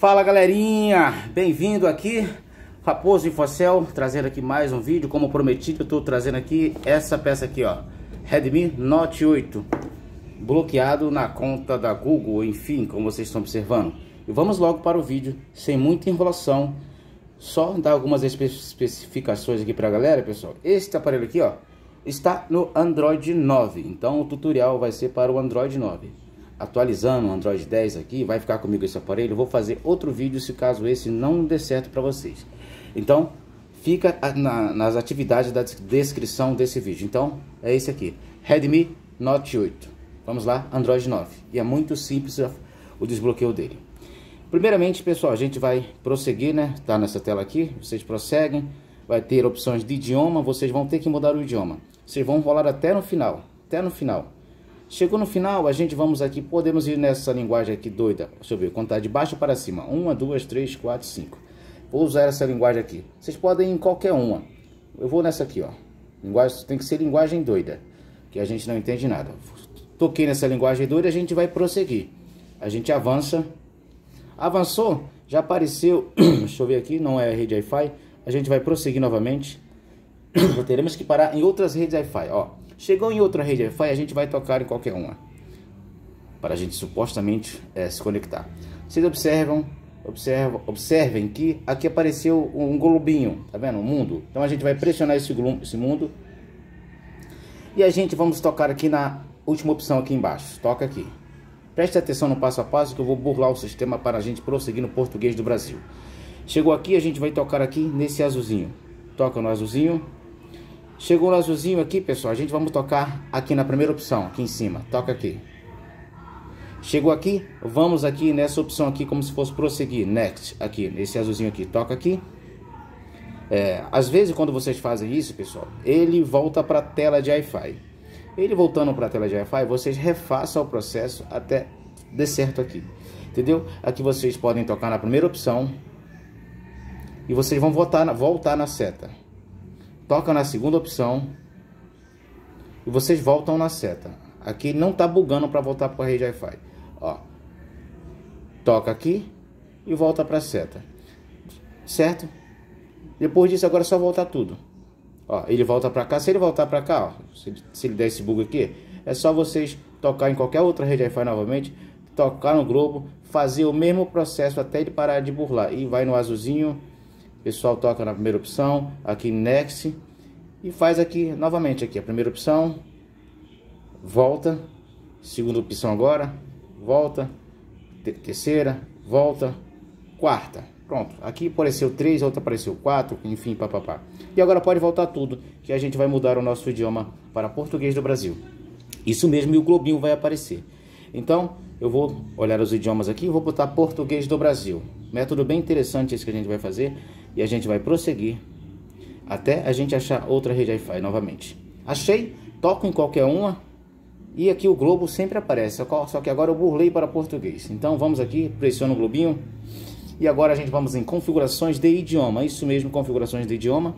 Fala galerinha, bem-vindo aqui, Raposo Infocel, trazendo aqui mais um vídeo, como prometido eu estou trazendo aqui essa peça aqui ó, Redmi Note 8, bloqueado na conta da Google, enfim, como vocês estão observando. E vamos logo para o vídeo, sem muita enrolação, só dar algumas especificações aqui para a galera, pessoal. Este aparelho aqui ó, está no Android 9, então o tutorial vai ser para o Android 9 atualizando o Android 10 aqui, vai ficar comigo esse aparelho, eu vou fazer outro vídeo se caso esse não dê certo para vocês. Então, fica na, nas atividades da descrição desse vídeo. Então, é esse aqui, Redmi Note 8. Vamos lá, Android 9. E é muito simples o desbloqueio dele. Primeiramente, pessoal, a gente vai prosseguir, né? Tá nessa tela aqui, vocês prosseguem. Vai ter opções de idioma, vocês vão ter que mudar o idioma. Vocês vão rolar até no final, até no final. Chegou no final, a gente vamos aqui, podemos ir nessa linguagem aqui doida. Deixa eu ver, contar de baixo para cima. Uma, duas, três, quatro, cinco. Vou usar essa linguagem aqui. Vocês podem ir em qualquer uma. Eu vou nessa aqui, ó. Linguagem, tem que ser linguagem doida, que a gente não entende nada. Toquei nessa linguagem doida, a gente vai prosseguir. A gente avança. Avançou, já apareceu, deixa eu ver aqui, não é rede Wi-Fi. A gente vai prosseguir novamente. Teremos que parar em outras redes Wi-Fi, ó. Chegou em outra rede Wi-Fi, a gente vai tocar em qualquer uma. Para a gente supostamente é, se conectar. Vocês observam, observam, observem que aqui apareceu um globinho, tá vendo? Um mundo. Então a gente vai pressionar esse, esse mundo. E a gente vamos tocar aqui na última opção aqui embaixo. Toca aqui. Preste atenção no passo a passo que eu vou burlar o sistema para a gente prosseguir no português do Brasil. Chegou aqui, a gente vai tocar aqui nesse azulzinho. Toca no azulzinho. Chegou o azulzinho aqui, pessoal. A gente vamos tocar aqui na primeira opção, aqui em cima. Toca aqui. Chegou aqui, vamos aqui nessa opção aqui, como se fosse prosseguir. Next, aqui, nesse azulzinho aqui. Toca aqui. É, às vezes, quando vocês fazem isso, pessoal, ele volta para a tela de Wi-Fi. Ele voltando para a tela de Wi-Fi, vocês refaçam o processo até dê certo aqui. Entendeu? Aqui vocês podem tocar na primeira opção. E vocês vão voltar na, voltar na seta toca na segunda opção e vocês voltam na seta. Aqui não tá bugando para voltar para a rede Wi-Fi. Ó, toca aqui e volta para a seta, certo? Depois disso agora é só voltar tudo. Ó, ele volta para cá. Se ele voltar para cá, ó, se, se ele der esse bug aqui, é só vocês tocar em qualquer outra rede Wi-Fi novamente, tocar no globo, fazer o mesmo processo até ele parar de burlar. E vai no azulzinho pessoal toca na primeira opção, aqui Next, e faz aqui novamente aqui a primeira opção, volta, segunda opção agora, volta, terceira, volta, quarta. Pronto, aqui apareceu três, outra apareceu quatro, enfim, papapá. E agora pode voltar tudo, que a gente vai mudar o nosso idioma para português do Brasil. Isso mesmo, e o globinho vai aparecer. Então, eu vou olhar os idiomas aqui e vou botar português do Brasil. Método bem interessante esse que a gente vai fazer e a gente vai prosseguir até a gente achar outra rede Wi-Fi novamente. Achei, toco em qualquer uma e aqui o globo sempre aparece, só que agora eu burlei para português. Então vamos aqui, pressiono o globinho e agora a gente vamos em configurações de idioma, isso mesmo, configurações de idioma.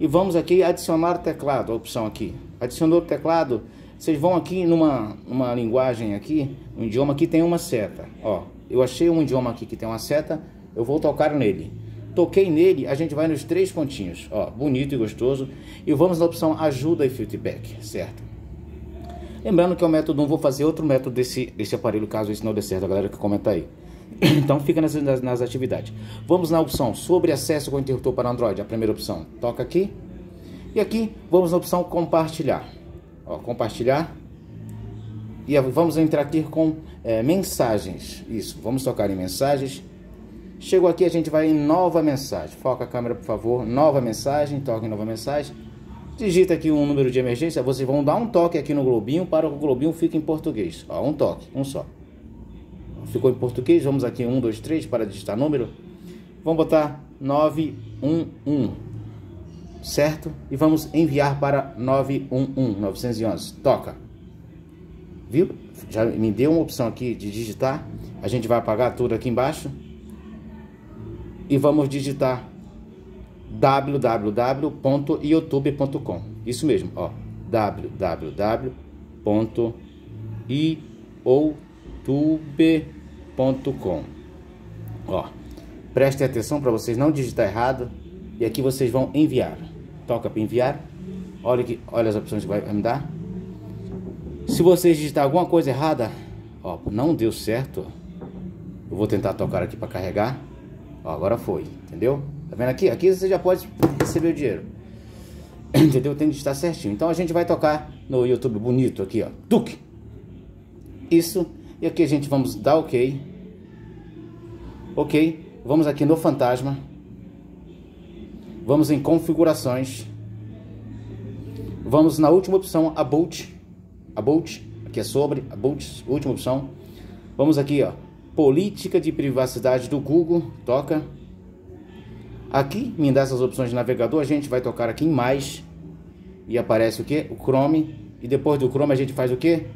E vamos aqui adicionar teclado, a opção aqui. Adicionou teclado, vocês vão aqui numa uma linguagem aqui, um idioma que tem uma seta. Ó, eu achei um idioma aqui que tem uma seta, eu vou tocar nele. Toquei nele, a gente vai nos três pontinhos, ó, bonito e gostoso, e vamos na opção ajuda e feedback, certo? Lembrando que é o método 1, vou fazer outro método desse, desse aparelho, caso isso não dê certo, a galera que comenta aí. Então fica nas, nas, nas, atividades. Vamos na opção sobre acesso com interruptor para Android, a primeira opção. Toca aqui. E aqui vamos na opção compartilhar. Ó, compartilhar. E vamos entrar aqui com é, mensagens. Isso, vamos tocar em mensagens. Chegou aqui, a gente vai em nova mensagem. Foca a câmera, por favor. Nova mensagem, toque em nova mensagem. Digita aqui um número de emergência. Vocês vão dar um toque aqui no globinho para o globinho fique em português. Ó, um toque, um só. Ficou em português. Vamos aqui, um, dois, três, para digitar número. Vamos botar 911. Certo? E vamos enviar para 911, 911. Toca. Viu? Já me deu uma opção aqui de digitar. A gente vai apagar tudo aqui embaixo e vamos digitar www.youtube.com. Isso mesmo, ó, www.youtube.com. Ó, prestem atenção para vocês não digitar errado. E aqui vocês vão enviar. Toca para enviar. Olha, aqui, olha as opções que vai me dar. Se vocês digitar alguma coisa errada, ó, não deu certo. Eu vou tentar tocar aqui para carregar. Ó, agora foi, entendeu? Tá vendo aqui? Aqui você já pode receber o dinheiro. Entendeu? Tem que estar certinho. Então a gente vai tocar no YouTube bonito aqui, ó. Duque. Isso. E aqui a gente vamos dar OK. OK. Vamos aqui no fantasma. Vamos em configurações. Vamos na última opção, About. About. Aqui é sobre. About. Última opção. Vamos aqui, ó. Política de privacidade do Google. Toca. Aqui, em dessas opções de navegador, a gente vai tocar aqui em mais. E aparece o que? O Chrome. E depois do Chrome a gente faz o que?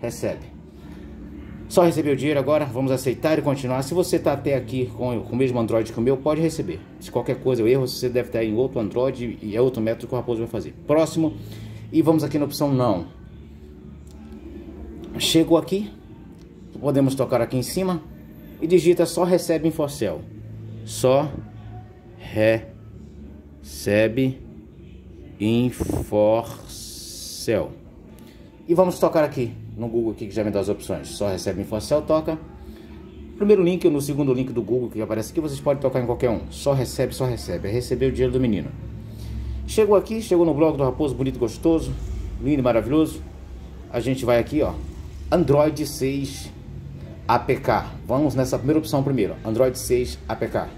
Recebe. Só recebeu o dinheiro agora, vamos aceitar e continuar. Se você está até aqui com, com, o mesmo Android que o meu, pode receber. Se qualquer coisa, o erro, você deve estar em outro Android e é outro método que o Raposo vai fazer. Próximo, e vamos aqui na opção não. Chegou aqui, podemos tocar aqui em cima e digita só recebe Infocel. Só recebe Infocel. E vamos tocar aqui no Google aqui que já me dá as opções. Só recebe Infocel, toca. Primeiro link ou no segundo link do Google que aparece aqui, vocês podem tocar em qualquer um. Só recebe, só recebe. É receber o dinheiro do menino. Chegou aqui, chegou no blog do Raposo, bonito, gostoso, lindo maravilhoso. A gente vai aqui, ó. Android 6 APK. Vamos nessa primeira opção primeiro. Android 6 APK.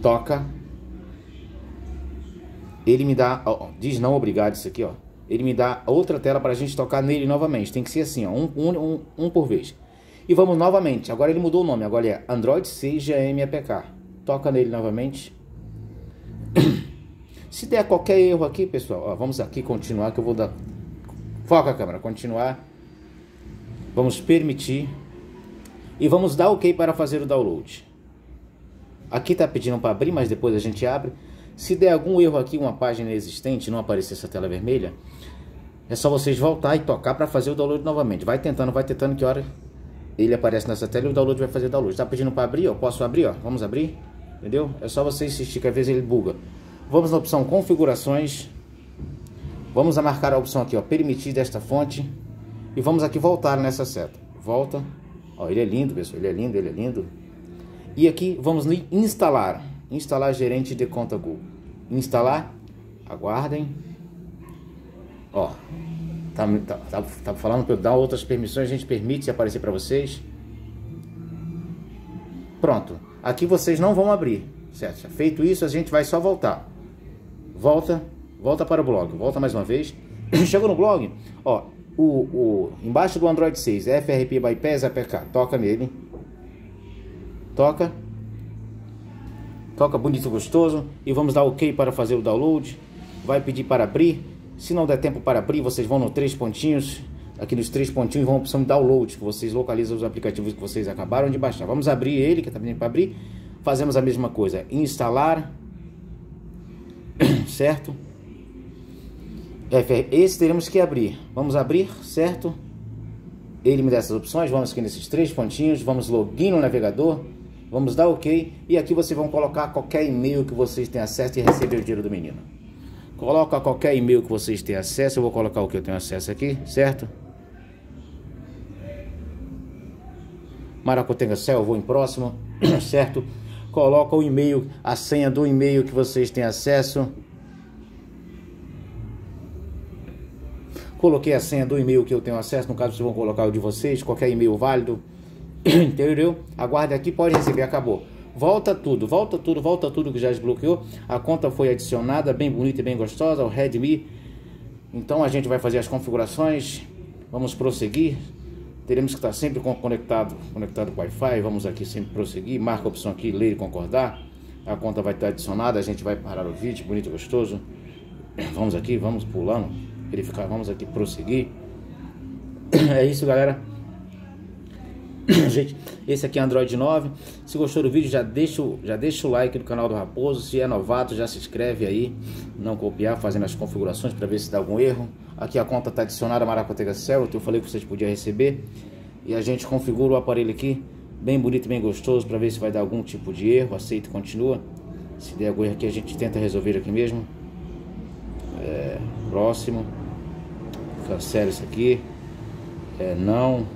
Toca. Ele me dá, ó, diz não obrigado isso aqui, ó ele me dá outra tela para a gente tocar nele novamente. Tem que ser assim, ó, um, um, um, por vez. E vamos novamente. Agora ele mudou o nome. Agora é Android 6 GM APK. Toca nele novamente. Se der qualquer erro aqui, pessoal, ó, vamos aqui continuar que eu vou dar... Foca a câmera, continuar. Vamos permitir. E vamos dar OK para fazer o download. Aqui está pedindo para abrir, mas depois a gente abre. Se der algum erro aqui, uma página existente, não aparecer essa tela vermelha, é só vocês voltar e tocar para fazer o download novamente. Vai tentando, vai tentando que hora ele aparece nessa tela e o download vai fazer download. Está pedindo para abrir, ó, posso abrir, ó. Vamos abrir, entendeu? É só você insistir que às vezes ele buga. Vamos na opção configurações. Vamos marcar a opção aqui, ó, permitir desta fonte. E vamos aqui voltar nessa seta. Volta. Ó, ele é lindo, pessoal. Ele é lindo, ele é lindo. E aqui vamos instalar. Instalar gerente de conta Google. Instalar. Aguardem. Ó. Tá, tá, tá, tá falando para eu dar outras permissões. A gente permite aparecer para vocês. Pronto. Aqui vocês não vão abrir. Certo? Feito isso, a gente vai só voltar. Volta. Volta para o blog. Volta mais uma vez. Chegou no blog. Ó. O, o, embaixo do Android 6, FRP Bypass APK. Toca nele. Toca. Toca bonito gostoso. E vamos dar ok para fazer o download. Vai pedir para abrir. Se não der tempo para abrir vocês vão no três pontinhos. Aqui nos três pontinhos vão a opção download que vocês localizam os aplicativos que vocês acabaram de baixar. Vamos abrir ele que está pedindo para abrir. Fazemos a mesma coisa. Instalar. Certo esse teremos que abrir vamos abrir certo ele me dá essas opções vamos aqui nesses três pontinhos vamos login no navegador Vamos dar OK e aqui vocês vão colocar qualquer e-mail que vocês tenham acesso e receber o dinheiro do menino. Coloca qualquer e-mail que vocês tenham acesso, eu vou colocar o que eu tenho acesso aqui, certo? Maracotenga Céu, vou em próximo, certo? Coloca o e-mail, a senha do e-mail que vocês têm acesso. Coloquei a senha do e-mail que eu tenho acesso, no caso vocês vão colocar o de vocês, qualquer e-mail válido. Entendeu? Aguarde aqui, pode receber, acabou. Volta tudo, volta tudo, volta tudo que já desbloqueou. A conta foi adicionada, bem bonita e bem gostosa, o Redmi. Então a gente vai fazer as configurações. Vamos prosseguir. Teremos que estar sempre conectado, conectado com Wi-Fi. Vamos aqui sempre prosseguir. Marca a opção aqui, ler e concordar. A conta vai estar adicionada. A gente vai parar o vídeo, bonito e gostoso. Vamos aqui, vamos pulando, verificar. Vamos aqui prosseguir. É isso, galera. Gente, esse aqui é Android 9. Se gostou do vídeo, já deixa, já deixa o like no canal do Raposo. Se é novato, já se inscreve aí. Não copiar, fazendo as configurações para ver se dá algum erro. Aqui a conta está adicionada a Maracotega Cell, eu falei que vocês podiam receber. E a gente configura o aparelho aqui bem bonito, bem gostoso, para ver se vai dar algum tipo de erro, aceita e continua. Se der algum erro aqui, a gente tenta resolver aqui mesmo. É, próximo. Cancela isso aqui. É, não.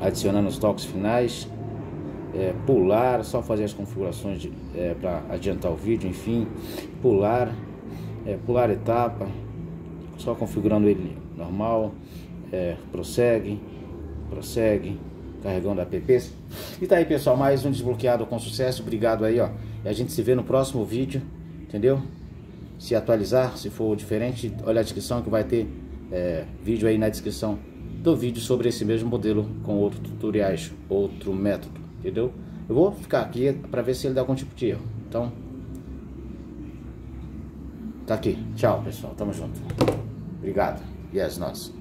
Adicionando os toques finais. É, pular, só fazer as configurações é, para adiantar o vídeo, enfim. Pular. É, pular etapa. Só configurando ele normal. É, prossegue. Prossegue carregando apps. E tá aí, pessoal, mais um desbloqueado com sucesso. Obrigado aí, ó. E a gente se vê no próximo vídeo, entendeu? Se atualizar, se for diferente, olha a descrição que vai ter é, vídeo aí na descrição do vídeo sobre esse mesmo modelo com outros tutoriais, outro método, entendeu? Eu vou ficar aqui para ver se ele dá algum tipo de erro. Então, tá aqui. Tchau, pessoal. Tamo junto. Obrigado. Yes, nós.